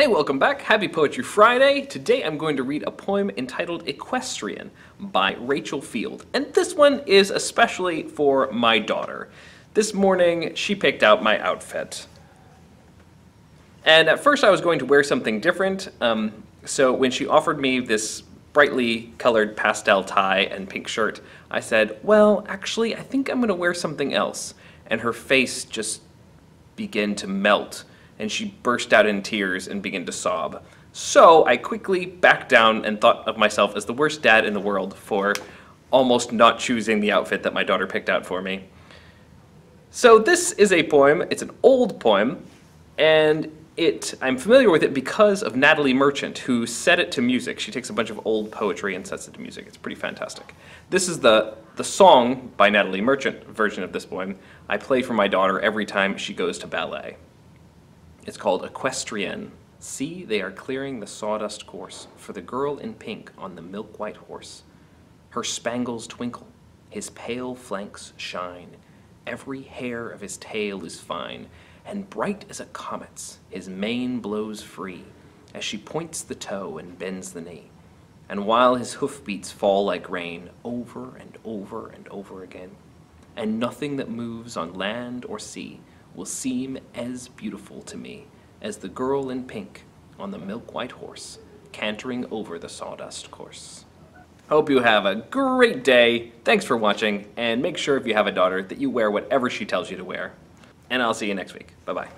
Hey, welcome back. Happy Poetry Friday. Today I'm going to read a poem entitled Equestrienne by Rachel Field. And this one is especially for my daughter. This morning she picked out my outfit. And at first I was going to wear something different. Um, so when she offered me this brightly colored pastel tie and pink shirt, I said, well, actually, I think I'm going to wear something else. And her face just began to melt and she burst out in tears and began to sob. So I quickly backed down and thought of myself as the worst dad in the world for almost not choosing the outfit that my daughter picked out for me. So this is a poem, it's an old poem, and it, I'm familiar with it because of Natalie Merchant, who set it to music. She takes a bunch of old poetry and sets it to music. It's pretty fantastic. This is the, the song by Natalie Merchant version of this poem I play for my daughter every time she goes to ballet. It's called Equestrienne. See, they are clearing the sawdust course for the girl in pink on the milk-white horse. Her spangles twinkle, his pale flanks shine. Every hair of his tail is fine, and bright as a comet's his mane blows free, as she points the toe and bends the knee. And while his hoofbeats fall like rain, over and over and over again, and nothing that moves on land or sea will seem as beautiful to me as the girl in pink on the milk-white horse, cantering over the sawdust course. Hope you have a great day. Thanks for watching, and make sure if you have a daughter that you wear whatever she tells you to wear. And I'll see you next week. Bye-bye.